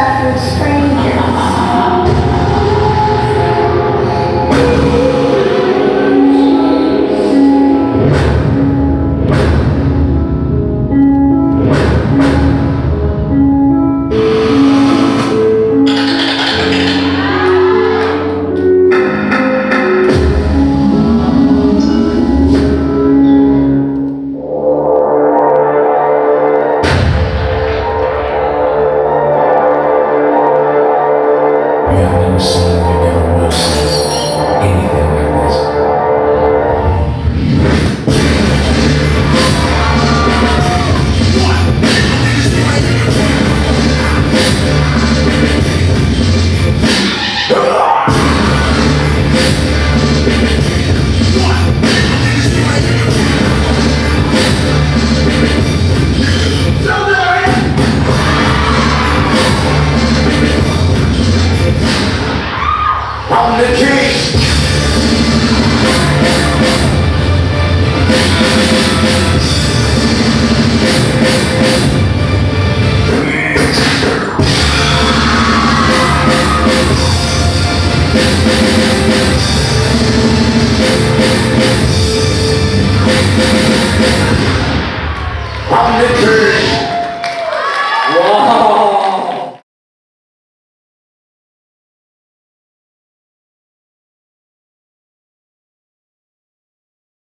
stuff with We I'm the king. I'm the king. Wow.